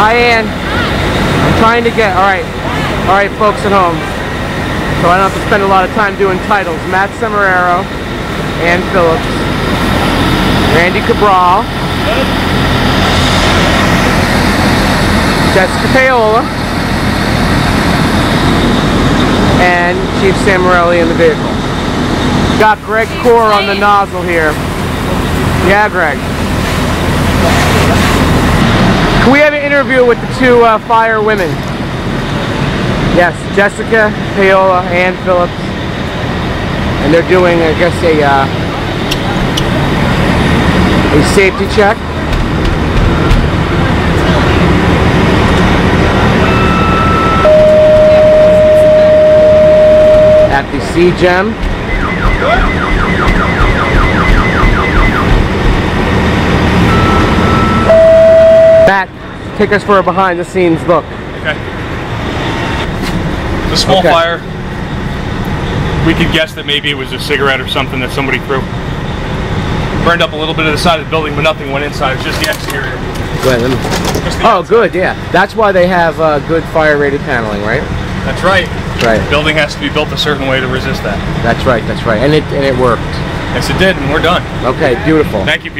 Diane, I'm trying to get, all right, all right, folks at home. So I don't have to spend a lot of time doing titles. Matt Semeraro, Ann Phillips, Randy Cabral, Jessica Paola, and Chief Samarelli in the vehicle. Got Greg Core on the nozzle here. Yeah, Greg. We have an interview with the two uh, fire women? Yes, Jessica Paola and Phillips. And they're doing, I guess, a, uh, a safety check. At the Sea Gem. Take us for a behind the scenes look. Okay. It's a small Okay. fire. We could guess that maybe it was a cigarette or something that somebody threw. Burned up a little bit of the side of the building, but nothing went inside. It's just the exterior. Wait, let me- Just the Oh, outside. good, yeah. That's why they have uh, good fire rated paneling, right? That's right. Right. Building has to be built a certain way to resist that. That's right, that's right. And it and it worked. Yes, it did, and we're done. Okay, beautiful. Thank you.